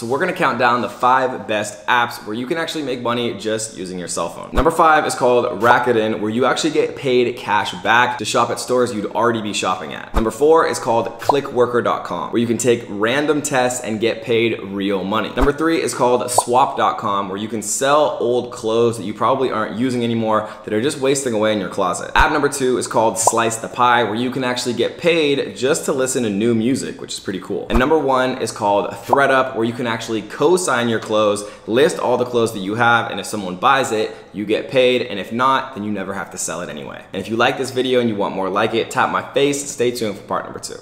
So we're gonna count down the five best apps where you can actually make money just using your cell phone. Number five is called Rakuten, where you actually get paid cash back to shop at stores you'd already be shopping at. Number four is called clickworker.com, where you can take random tests and get paid real money. Number three is called swap.com, where you can sell old clothes that you probably aren't using anymore that are just wasting away in your closet. App number two is called Slice the Pie, where you can actually get paid just to listen to new music, which is pretty cool. And number one is called ThredUp, where you can actually co-sign your clothes, list all the clothes that you have, and if someone buys it, you get paid, and if not, then you never have to sell it anyway. And if you like this video and you want more like it, tap my face and stay tuned for part number two.